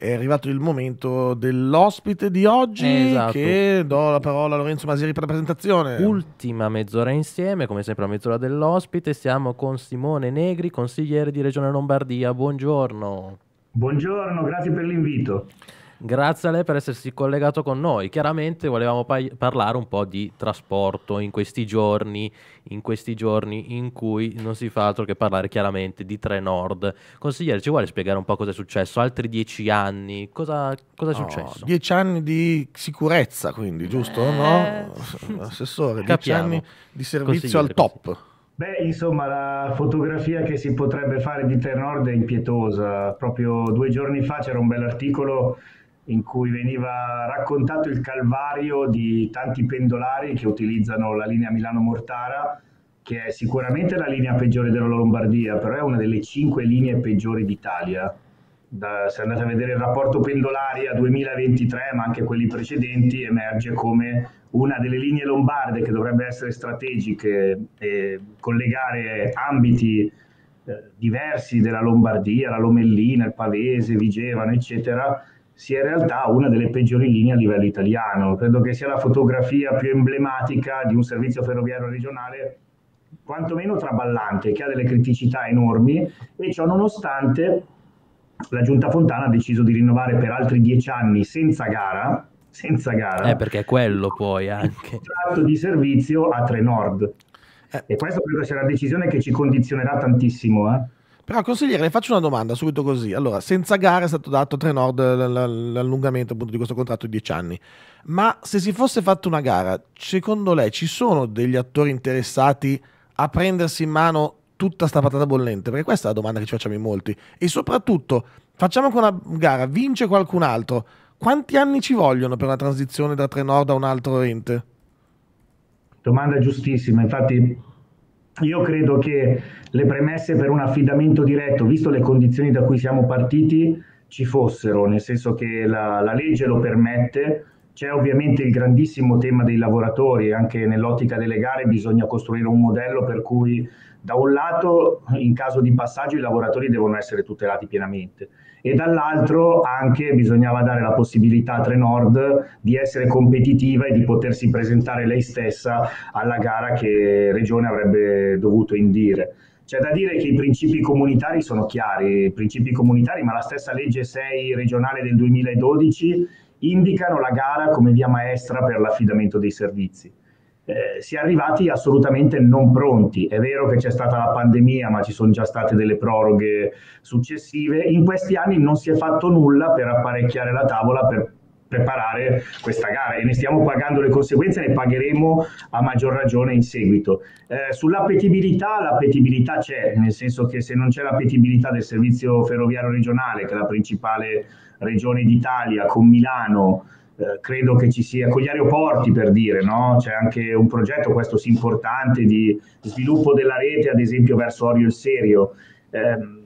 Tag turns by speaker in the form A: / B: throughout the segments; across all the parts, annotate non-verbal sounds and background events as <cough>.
A: è arrivato il momento dell'ospite di oggi
B: Esatto.
A: che do la parola a Lorenzo Masiri per la presentazione.
B: Ultima mezz'ora insieme, come sempre la mezz'ora dell'ospite, siamo con Simone Negri, consigliere di Regione Lombardia. Buongiorno.
C: Buongiorno, grazie per l'invito.
B: Grazie a lei per essersi collegato con noi. Chiaramente volevamo pa- parlare un po' di trasporto in questi giorni, in questi giorni in cui non si fa altro che parlare chiaramente di Trenord. Consigliere, ci vuole spiegare un po' cosa è successo? Altri dieci anni, cosa, cosa è
A: No,
B: successo?
A: dieci anni di sicurezza, quindi, giusto?
B: Eh,
A: No? Assessore, dieci
B: capiamo.
A: anni di servizio al top.
C: Beh, insomma, la fotografia che si potrebbe fare di Trenord è impietosa. Proprio due giorni fa c'era un bell'articolo in cui veniva raccontato il calvario di tanti pendolari che utilizzano la linea Milano-Mortara, che è sicuramente la linea peggiore della Lombardia, però è una delle cinque linee peggiori d'Italia. Da- se andate a vedere il rapporto pendolari a 2023, ma anche quelli precedenti, emerge come una delle linee lombarde che dovrebbe essere strategiche e collegare ambiti eh, diversi della Lombardia, la Lomellina, il Pavese, Vigevano, eccetera, sia in realtà una delle peggiori linee a livello italiano. Credo che sia la fotografia più emblematica di un servizio ferroviario regionale quantomeno traballante, che ha delle criticità enormi e ciò nonostante la Giunta Fontana ha deciso di rinnovare per altri dieci anni senza gara, senza gara,
B: Eh, perché è quello poi
C: il
B: anche.
C: contratto di servizio a Trenord.
A: Eh.
C: E questo credo sia una decisione che ci condizionerà tantissimo. Eh?
A: Però, consigliere, le faccio una domanda subito così. Allora, senza gara è stato dato a Trenord l'allungamento appunto di questo contratto di 10 anni. Ma se si fosse fatta una gara, secondo lei ci sono degli attori interessati a prendersi in mano tutta sta patata bollente? Perché questa è la domanda che ci facciamo in molti. E soprattutto, facciamo che una gara, vince qualcun altro. Quanti anni ci vogliono per una transizione da Trenord a un altro ente?
C: Domanda giustissima, infatti io credo che le premesse per un affidamento diretto, visto le condizioni da cui siamo partiti, ci fossero, nel senso che la, la legge lo permette, c'è ovviamente il grandissimo tema dei lavoratori, anche nell'ottica delle gare bisogna costruire un modello per cui da un lato in caso di passaggio i lavoratori devono essere tutelati pienamente e dall'altro anche bisognava dare la possibilità a Trenord di essere competitiva e di potersi presentare lei stessa alla gara che Regione avrebbe dovuto indire. C'è da dire che i principi comunitari sono chiari, principi comunitari, ma la stessa legge 6 regionale del 2012 indicano la gara come via maestra per l'affidamento dei servizi. Eh, si è arrivati assolutamente non pronti. È vero che c'è stata la pandemia, ma ci sono già state delle proroghe successive. In questi anni non si è fatto nulla per apparecchiare la tavola per preparare questa gara e ne stiamo pagando le conseguenze, ne pagheremo a maggior ragione in seguito. Eh, sull'appetibilità, l'appetibilità c'è, nel senso che se non c'è l'appetibilità del servizio ferroviario regionale, che è la principale regione d'Italia, con Milano, eh, credo che ci sia, con gli aeroporti per dire, no? c'è anche un progetto, questo sì importante, di sviluppo della rete, ad esempio verso Orio il Serio. Eh,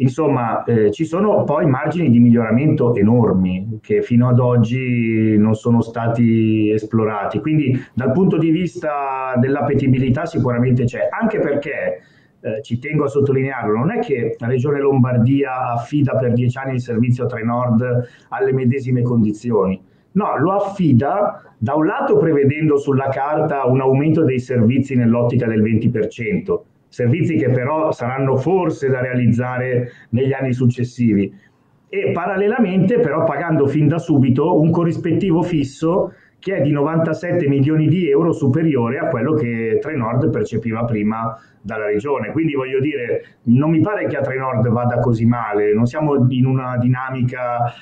C: Insomma, eh, ci sono poi margini di miglioramento enormi che fino ad oggi non sono stati esplorati. Quindi dal punto di vista dell'appetibilità sicuramente c'è, anche perché eh, ci tengo a sottolinearlo, non è che la Regione Lombardia affida per dieci anni il servizio Trenord alle medesime condizioni. No, lo affida da un lato prevedendo sulla carta un aumento dei servizi nell'ottica del 20%, servizi che però saranno forse da realizzare negli anni successivi e parallelamente però pagando fin da subito un corrispettivo fisso che è di 97 milioni di euro superiore a quello che Trenord percepiva prima dalla regione. Quindi voglio dire, non mi pare che a Trenord vada così male, non siamo in una dinamica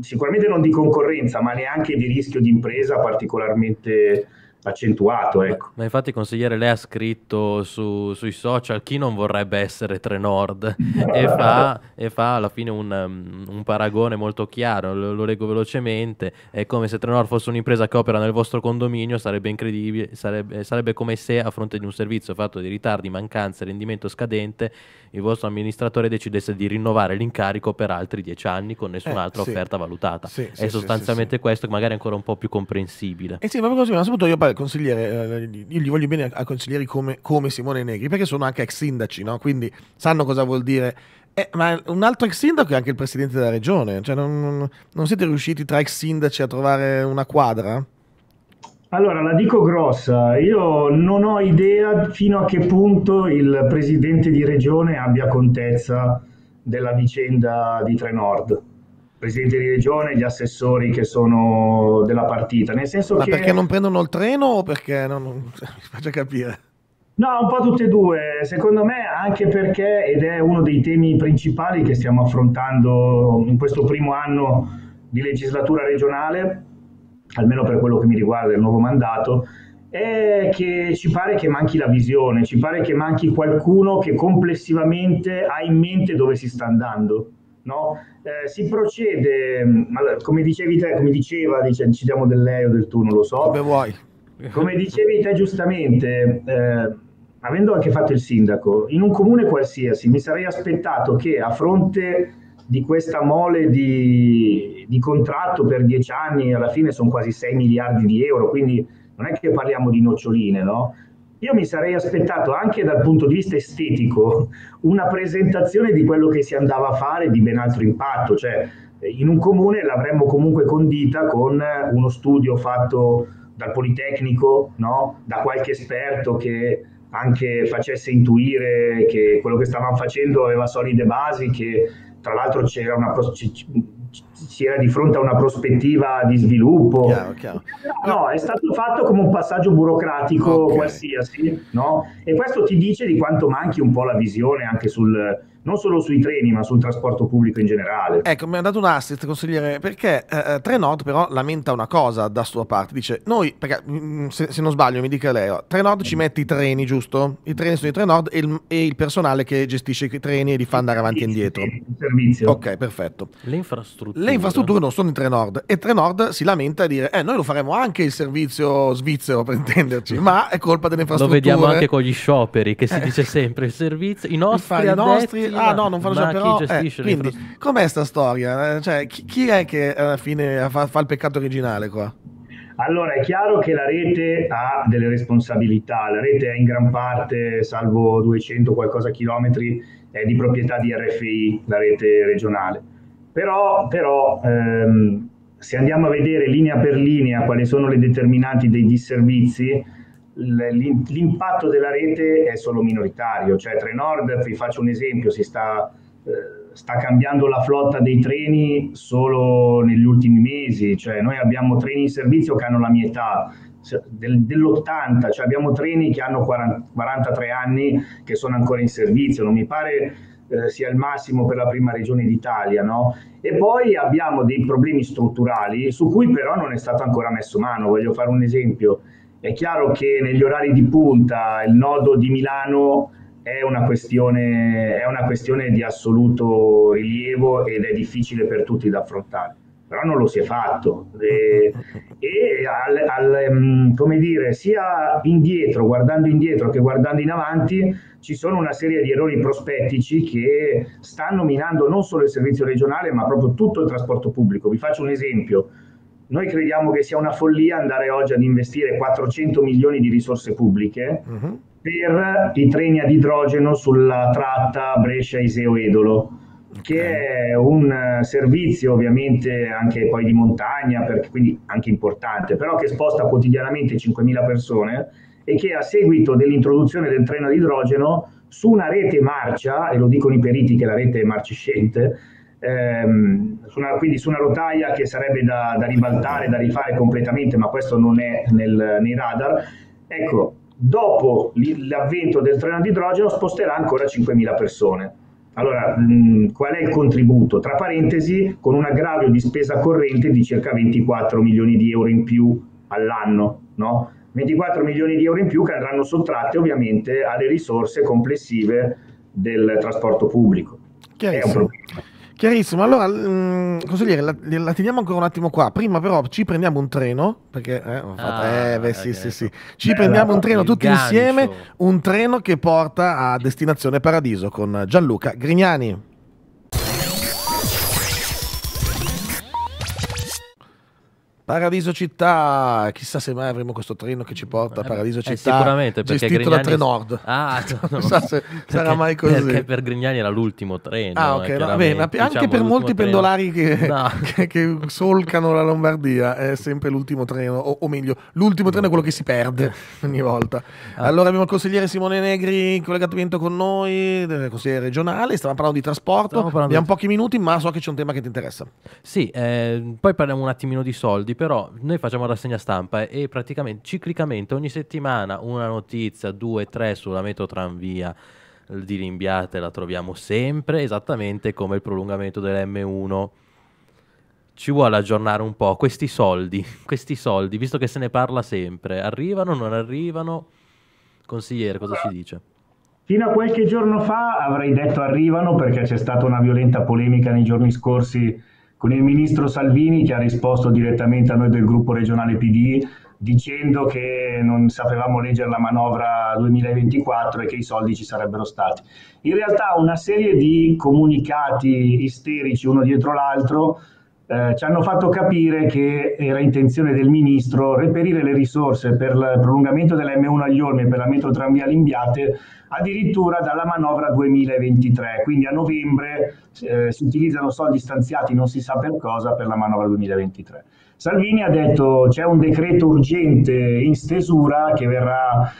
C: sicuramente non di concorrenza, ma neanche di rischio di impresa particolarmente accentuato. Ecco.
B: Ma infatti, consigliere, lei ha scritto su- sui social chi non vorrebbe essere Trenord e fa, e fa alla fine un, um, un paragone molto chiaro. Lo, lo leggo velocemente: è come se Trenord fosse un'impresa che opera nel vostro condominio, sarebbe incredibile, sarebbe, sarebbe come se a fronte di un servizio fatto di ritardi, mancanze, rendimento scadente, il vostro amministratore decidesse di rinnovare l'incarico per altri dieci anni con nessun'altra
A: Eh, sì.
B: offerta valutata.
A: Sì, sì,
B: è
A: sì,
B: sostanzialmente questo, che magari è ancora un po' più comprensibile.
A: Eh sì, ma così, ma soprattutto io poi consigliere, eh, io gli voglio bene a consiglieri come, come Simone Negri, perché sono anche ex sindaci, no? Quindi sanno cosa vuol dire Eh, ma un altro ex sindaco è anche il presidente della regione, cioè non, non siete riusciti tra ex sindaci a trovare una quadra?
C: Allora, la dico grossa, io non ho idea fino a che punto il presidente di regione abbia contezza della vicenda di Trenord. Presidente di regione, gli assessori che sono della partita, nel senso
A: Ma
C: che...
A: perché non prendono il treno o perché non... non... <laughs> mi faccia capire?
C: No, un po' tutte e due, secondo me anche perché, ed è uno dei temi principali che stiamo affrontando in questo primo anno di legislatura regionale, almeno per quello che mi riguarda il nuovo mandato, è che ci pare che manchi la visione, ci pare che manchi qualcuno che complessivamente ha in mente dove si sta andando. No? Eh, si procede, come dicevi te, come diceva, dice, ci diamo del lei o del tu, non lo so.
A: Come vuoi.
C: Come dicevi te giustamente, eh, avendo anche fatto il sindaco, in un comune qualsiasi mi sarei aspettato che a fronte di questa mole di, di contratto per dieci anni, alla fine sono quasi 6 miliardi di euro, quindi non è che parliamo di noccioline, no? Io mi sarei aspettato anche dal punto di vista estetico una presentazione di quello che si andava a fare di ben altro impatto, cioè in un comune l'avremmo comunque condita con uno studio fatto dal Politecnico, no? da qualche esperto che anche facesse intuire che quello che stavamo facendo aveva solide basi, che tra l'altro c'era una si era di fronte a una prospettiva di sviluppo. Chiaro, chiaro. No, è stato fatto come un passaggio burocratico okay. qualsiasi, no? E questo ti dice di quanto manchi un po' la visione anche sul, non solo sui treni, ma sul trasporto pubblico in generale.
A: Ecco, mi ha dato un assist, consigliere, perché eh, eh Trenord però lamenta una cosa da sua parte, dice, noi, perché mm, se, se non sbaglio mi dica lei, oh, Trenord ci mette i treni, giusto? I treni sono di Trenord e il, e il personale che gestisce i treni e li fa andare avanti e indietro. Il
C: servizio.
A: Ok, perfetto.
B: Le infrastrutture.
A: Le infrastrutture non sono di Trenord e Trenord si lamenta a dire, eh, noi lo faremo anche il servizio svizzero, per intenderci, ma è colpa delle infrastrutture.
B: Lo vediamo anche con gli scioperi, che si dice sempre, il servizio, i nostri, i nostri
A: ah no, non fanno già però... Eh, quindi, com'è sta storia? Eh, cioè, chi, chi, è che alla fine fa, fa il peccato originale qua?
C: Allora, è chiaro che la rete ha delle responsabilità, la rete è in gran parte, salvo 200 qualcosa chilometri, è di proprietà di RFI, la rete regionale. Però, però ehm, se andiamo a vedere linea per linea quali sono le determinanti dei disservizi, l'impatto della rete è solo minoritario, cioè Trenord, vi faccio un esempio, si sta, eh, sta cambiando la flotta dei treni solo negli ultimi mesi, cioè noi abbiamo treni in servizio che hanno la mia età, del, dell'80, cioè abbiamo treni che hanno 40, 43 anni che sono ancora in servizio, non mi pare eh, sia il massimo per la prima regione d'Italia, no? E poi abbiamo dei problemi strutturali su cui però non è stato ancora messo mano, voglio fare un esempio. È chiaro che negli orari di punta il nodo di Milano è una questione, è una questione di assoluto rilievo ed è difficile per tutti da affrontare però non lo si è fatto e, e al, al, mm, come dire, sia indietro, guardando indietro che guardando in avanti, ci sono una serie di errori prospettici che stanno minando non solo il servizio regionale, ma proprio tutto il trasporto pubblico. Vi faccio un esempio. Noi crediamo che sia una follia andare oggi ad investire 400 milioni di risorse pubbliche uh-huh. per i treni ad idrogeno sulla tratta Brescia-Iseo-Edolo. Che è un servizio ovviamente anche poi di montagna, perché, quindi anche importante, però che sposta quotidianamente 5.000 persone e che a seguito dell'introduzione del treno ad idrogeno su una rete marcia, e lo dicono i periti che la rete è marciscente, ehm, su una, quindi su una rotaia che sarebbe da, da, ribaltare, da rifare completamente, ma questo non è nel, nei radar. Ecco, dopo l'avvento del treno ad idrogeno sposterà ancora 5.000 persone. Allora, mh, qual è il contributo? Tra parentesi, con un aggravio di spesa corrente di circa 24 milioni di euro in più all'anno, no? 24 milioni di euro in più che andranno sottratte ovviamente alle risorse complessive del trasporto pubblico.
A: È un problema. Chiarissimo, allora mh, mm, consigliere, la, la, teniamo ancora un attimo qua. Prima, però, ci prendiamo un treno. Perché, eh, fatto, ah, eh beh, sì, okay. sì, sì. Ci Beh, prendiamo un treno tutti gancio. insieme. Un treno che porta a destinazione Paradiso con Gianluca Grignani. Paradiso Città, chissà se mai avremo questo treno che ci porta a
B: Eh,
A: Paradiso
B: eh,
A: Città.
B: sicuramente perché
A: gestito
B: Grignani...
A: da Trenord.
B: Ah, <laughs> no,
A: non so se
B: perché-
A: sarà mai così.
B: Perché per Grignani era l'ultimo treno.
A: Ah,
B: eh,
A: ok, no, vabbè, ma anche
B: Diciamo,
A: per
B: l'ultimo
A: molti
B: treno.
A: pendolari che, <laughs>
B: No. <laughs>
A: che- che solcano la Lombardia è sempre l'ultimo treno, o, o meglio, l'ultimo treno è quello che si perde ogni volta.
B: Ah.
A: Allora abbiamo il consigliere Simone Negri in collegamento con noi, eh, consigliere regionale, stavamo parlando di trasporto,
B: parlando
A: abbiamo
B: di-
A: pochi minuti, ma so che c'è un tema che ti interessa.
B: Sì, eh, poi parliamo un attimino di soldi, però noi facciamo rassegna stampa e praticamente ciclicamente ogni settimana una notizia, due, tre sulla metro tranvia di Rimbiate la troviamo sempre, esattamente come il prolungamento dell'M1. Ci vuole aggiornare un po' questi soldi, <laughs> questi soldi, visto che se ne parla sempre. Arrivano, non arrivano? Consigliere, cosa ci dice?
C: Fino a qualche giorno fa avrei detto arrivano perché c'è stata una violenta polemica nei giorni scorsi con il ministro Salvini che ha risposto direttamente a noi del gruppo regionale PD dicendo che non sapevamo leggere la manovra 2024 e che i soldi ci sarebbero stati. In realtà una serie di comunicati isterici uno dietro l'altro eh, ci hanno fatto capire che era intenzione del ministro reperire le risorse per il prolungamento della M1 agli Olmi e per la metro tranvia Limbiate addirittura dalla manovra 2023, quindi a novembre eh, si utilizzano soldi stanziati non si sa per cosa per la manovra 2023. Salvini ha detto c'è un decreto urgente in stesura che verrà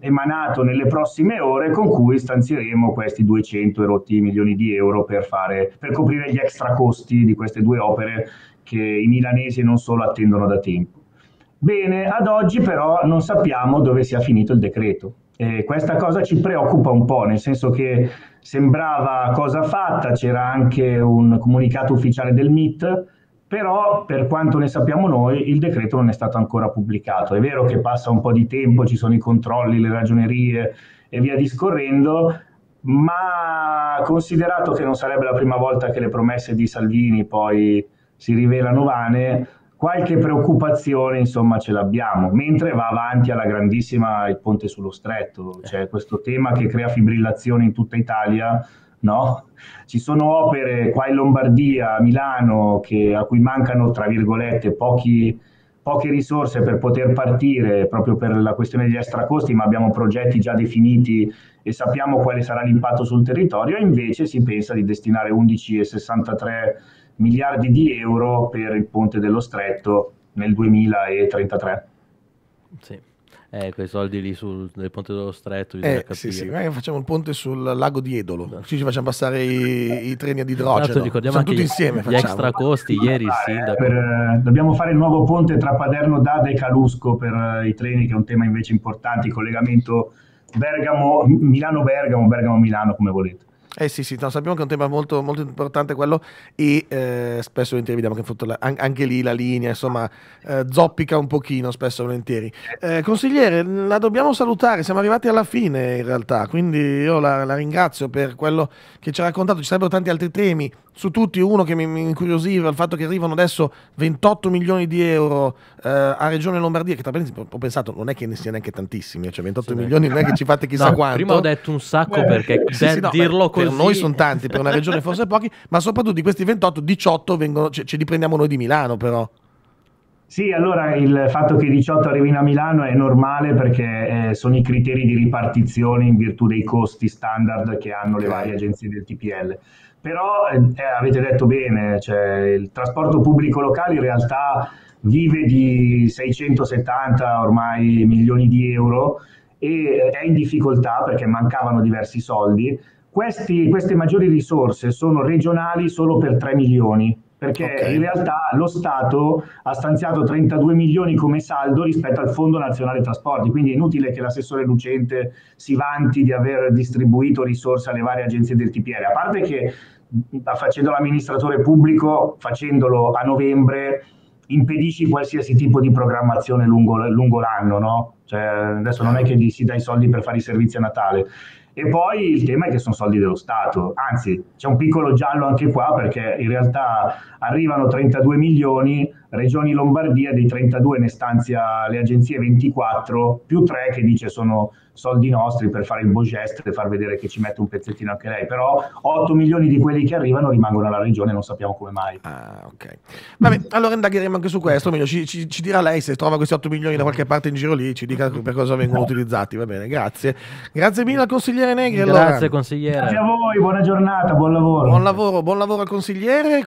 C: emanato nelle prossime ore con cui stanzieremo questi 200 e rotti milioni di euro per, fare, per coprire gli extra costi di queste due opere che i milanesi non solo attendono da tempo. Bene, ad oggi però non sappiamo dove sia finito il decreto. E questa cosa ci preoccupa un po', nel senso che sembrava cosa fatta, c'era anche un comunicato ufficiale del MIT, però per quanto ne sappiamo noi il decreto non è stato ancora pubblicato. È vero che passa un po' di tempo, ci sono i controlli, le ragionerie e via discorrendo, ma considerato che non sarebbe la prima volta che le promesse di Salvini poi si rivelano vane, qualche preoccupazione insomma ce l'abbiamo, mentre va avanti alla grandissima il ponte sullo stretto, c'è questo tema che crea fibrillazione in tutta Italia, no? Ci sono opere qua in Lombardia, a Milano, che, a cui mancano, tra virgolette, pochi, poche risorse per poter partire proprio per la questione degli extracosti, ma abbiamo progetti già definiti e sappiamo quale sarà l'impatto sul territorio, invece si pensa di destinare 11,63 miliardi di euro per il ponte dello stretto nel 2033.
B: Sì. Eh, quei soldi lì sul del ponte dello stretto bisogna
A: Eh,
B: capire.
A: sì, sì, magari facciamo il ponte sul lago di Edolo, così ci facciamo passare i, i treni ad idrogeno.
B: ricordiamo
A: Siamo
B: anche
A: tutti
B: gli,
A: insieme
B: gli
A: facciamo.
B: extra costi. Ieri il sindaco.
C: Per, eh, dobbiamo fare il nuovo ponte tra Paderno Dada e Calusco per eh, i treni, che è un tema invece importante, il collegamento Bergamo, Milano-Bergamo, Bergamo-Milano, come volete.
A: Eh sì, sì, no, sappiamo che è un tema molto, molto importante quello e eh, spesso volentieri vediamo che la- an- anche lì la linea insomma eh, zoppica un pochino spesso volentieri. Eh, consigliere, la dobbiamo salutare, siamo arrivati alla fine in realtà, quindi io la, la ringrazio per quello che ci ha raccontato, ci sarebbero tanti altri temi, su tutti uno che mi, mi incuriosiva, il fatto che arrivano adesso 28 milioni di euro eh, a Regione Lombardia, che tra parentesi ho pensato non è che ne sia neanche tantissimi, cioè 28
B: Sì,
A: milioni non è che ci fate chissà
B: No,
A: quanto.
B: Prima ho detto un sacco
C: Eh,
B: perché
A: Sì, sì, no,
B: dirlo così
A: Per noi sono tanti, per una regione forse pochi, ma soprattutto di questi 28, 18 vengono, ce, ce li prendiamo noi di Milano però.
C: Sì, allora il fatto che i 18 arrivino a Milano è normale perché eh, sono i criteri di ripartizione in virtù dei costi standard che hanno le varie agenzie del TPL. Però eh, eh, avete detto bene, cioè, il trasporto pubblico locale in realtà vive di 670 ormai milioni di euro e eh, è in difficoltà perché mancavano diversi soldi. Questi- queste maggiori risorse sono regionali solo per 3 milioni, perché
A: Ok.
C: in realtà lo Stato ha stanziato 32 milioni come saldo rispetto al Fondo Nazionale Trasporti, quindi è inutile che l'assessore Lucente si vanti di aver distribuito risorse alle varie agenzie del TPL, a parte che facendo l'amministratore pubblico, facendolo a novembre, impedisci qualsiasi tipo di programmazione lungo, lungo l'anno, no? Cioè, adesso non è che gli si dà i soldi per fare i servizi a Natale. E poi il tema è che sono soldi dello Stato, anzi c'è un piccolo giallo anche qua perché in realtà arrivano 32 milioni, Regioni Lombardia, dei 32 ne stanzia le agenzie 24, più 3 che dice sono soldi nostri per fare il beau geste e far vedere che ci mette un pezzettino anche lei, però 8 milioni di quelli che arrivano rimangono alla regione, non sappiamo come mai.
A: Ah, ok. Vabbè, allora indagheremo anche su questo, meglio ci, ci, ci, dirà lei se trova questi 8 milioni da qualche parte in giro lì, ci dica per cosa vengono utilizzati, va bene, grazie. Grazie mille al consigliere Negri.
B: Grazie allora. consigliere.
C: Grazie a voi, buona giornata, buon lavoro.
A: Buon lavoro, buon lavoro al consigliere.